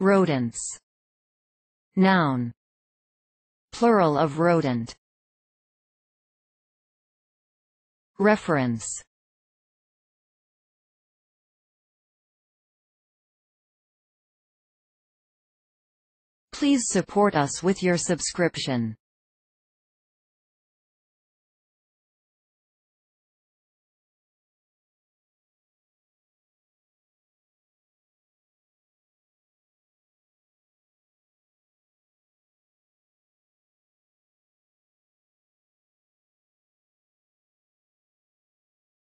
Rodents. Noun. Plural of rodent. Reference. Please support us with your subscription.